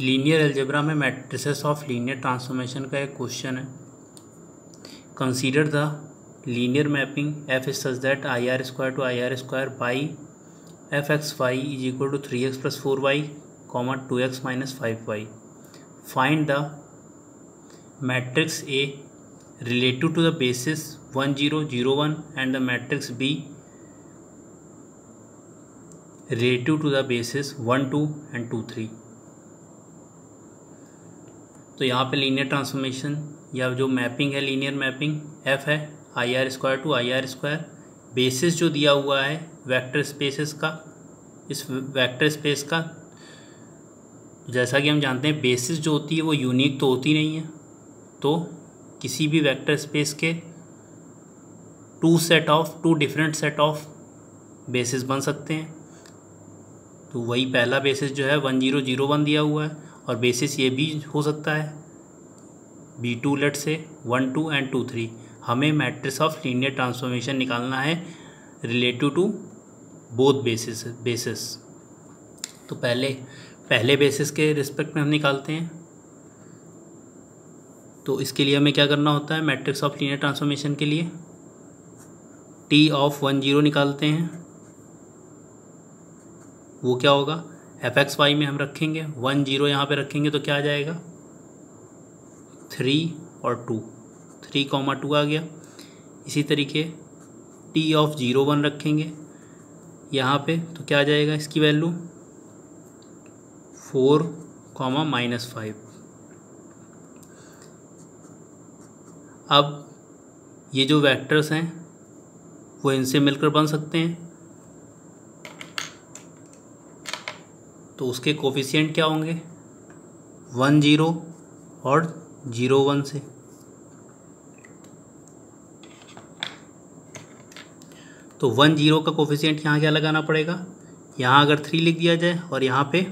Linear algebra में matrices of linear transformation का एक क्वेश्चन है। Consider the linear mapping F is such that I R square to I R square by F X Y is equal to three X plus four Y comma two X minus five Y find the matrix A relative to the basis one zero zero one and the matrix B relative to the basis 1 2 and 2 3 तो यहाँ पे linear transformation या जो mapping है linear mapping F है I R square to I R square basis जो दिया हुआ है वेक्टर स्पेसेस का, इस वेक्टर स्पेस का, जैसा कि हम जानते हैं बेसिस जो होती है वो यूनिक तो होती नहीं है। तो किसी भी वेक्टर स्पेस के two set of two different set of basis बन सकते हैं। तो वही पहला बेसिस जो है वन ज़ीरो ज़ीरो वन दिया हुआ है। और बेसिस ये भी हो सकता है। बी टू लेट से one two and two three हमें मैट्रिक्स ऑफ़ लीनियर ट्रांसफॉर्मेशन निकालना है relative to both basis basis तो पहले पहले बेसिस के रिस्पेक्ट में हम निकालते हैं। तो इसके लिए हमें क्या करना होता है? मैट्रिक्स ऑफ़ लीनियर ट्रांसफॉर्मेशन के लिए टी ऑफ़ वन ज़ीरो निकालते हैं। वो क्या होगा? एफ़ एक्स वाई में हम रखेंगे, वन ज़ीरो यहाँ पे रखेंगे तो क्या आ जाएगा? थ्री और टू। थ्री कॉमा टू आ गया। इसी तरीके टी ऑफ़ ज़ीरो वन रखेंगे। यहाँ पे तो क्या आ जाएगा इसकी value? Four comma minus five. अब ये जो वेक्टर्स हैं, वो इनसे मिलकर बन सकते हैं। तो उसके कोफिशिएंट क्या होंगे? वन ज़ीरो और ज़ीरो वन से। तो वन ज़ीरो का कोफिशिएंट यहाँ क्या लगाना पड़ेगा? यहाँ अगर थ्री लिख दिया जाए और यहाँ पे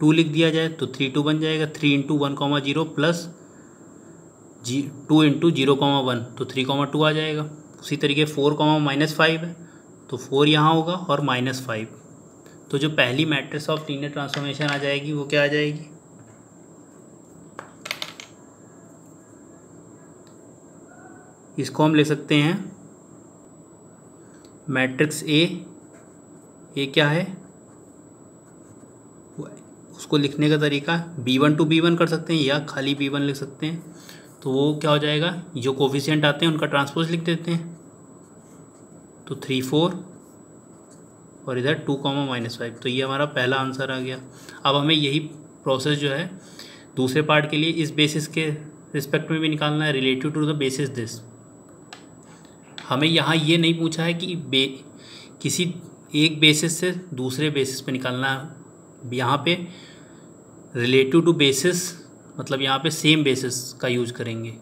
टू लिख दिया जाए तो थ्री टू बन जाएगा। Three into one comma zero plus जी two into zero comma one तो थ्री कॉमा टू आ जाएगा। उसी तरीके फोर कॉमा माइनस फाइव है तो फोर यहाँ होगा और माइनस फाइव तो जो पहली मैट्रिक्स ऑफ़ लीनियर ट्रांसफॉर्मेशन आ जाएगी, वो क्या आ जाएगी? इसको हम ले सकते हैं। मैट्रिक्स ए ए क्या है? उसको लिखने का तरीका B one two B one कर सकते हैं या खाली बी वन लिख सकते हैं। तो वो क्या हो जाएगा? जो कोफिशियंट आते हैं, उनका ट्रांसपोज लिख देते हैं। तो थ्री फोर और इधर टू कॉमा माइनस फाइव तो ये हमारा पहला आंसर आ गया। अब हमें यही प्रोसेस जो है, दूसरे पार्ट के लिए इस बेसिस के रिस्पेक्ट में भी निकालना है relative to the basis this हमें यहाँ ये नहीं पूछा है कि बे किसी एक बेसिस से दूसरे बेसिस पे निकालना है। यहाँ पे रिलेटिव टू बेसिस मतलब यहाँ पे सेम बेसिस का यूज़ करेंगे।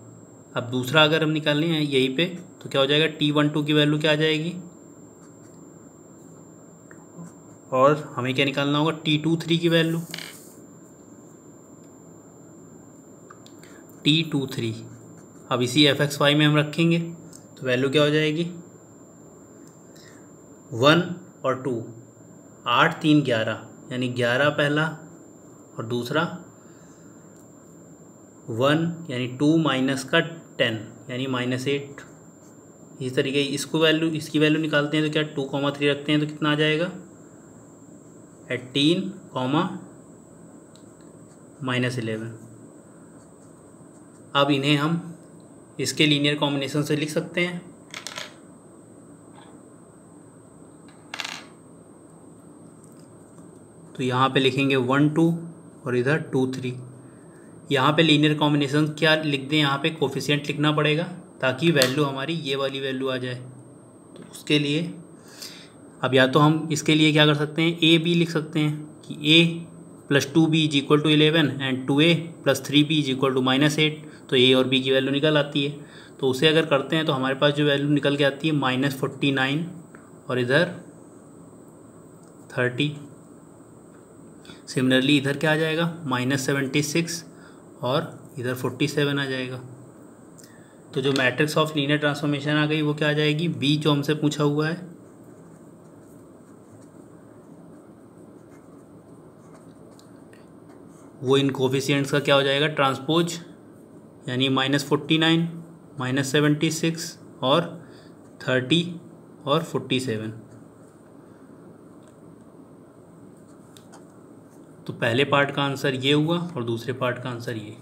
अब दूसरा अगर हम निकालने हैं यहीं पे तो क्या हो जाएगा? टी वन टू की वैल्यू क्या आ जाएगी? और हमें क्या निकालना होगा? टी टू थ्री की वैल्यू टी टू थ्री अब इसी एफ़ एक्स वाई में हम रखेंगे तो वैल्यू क्या हो जाएगी? वन और टू आठ, तीन, ग्यारह। यानी ग्यारह पहला और दूसरा। वन यानी टू माइनस का टेन यानी माइनस एट इस तरीके इसको वैल्यू इसकी वैल्यू निकालते हैं तो क्या? टू कॉमा थ्री रखते हैं तो कितना आ जाएगा? Eighteen comma minus eleven. अब इन्हें हम इसके लीनियर कॉम्बिनेशन से लिख सकते हैं। तो यहाँ पे लिखेंगे वन, टू और इधर टू, थ्री। यहाँ पे लीनियर कॉम्बिनेशन क्या लिख दें? यहाँ पे कोफिशिएंट लिखना पड़ेगा ताकि वैल्यू हमारी ये वाली वैल्यू आ जाए। तो उसके लिए अब या तो हम इसके लिए क्या कर सकते हैं? ए बी लिख सकते हैं कि A plus two B is equal to eleven and two A plus three B is equal to minus eight तो ए और बी की वैल्यू निकल आती है। तो उसे अगर करते हैं तो हमारे पास जो वैल्यू निकल के आती है माइनस फोर्टी नाइन और इधर थर्टी सिमिलरली इधर क्या आ जाएगा? माइनस सेवेंटी सिक्स और इधर फोर्टी सेवन आ जाएगा। तो जो मैट्रिक्स ऑफ़ लीनियर ट्रांसफॉर्मेशन आ गई, वो क्या आ जाएगी? बी जो हमसे पूछा हुआ है वो इन कोफिशियंट्स का क्या हो जाएगा? ट्रांसपोज यानी minus forty nine minus seventy six और थर्टी और फोर्टी सेवन तो पहले पार्ट का आंसर ये हुआ और दूसरे पार्ट का आंसर ये।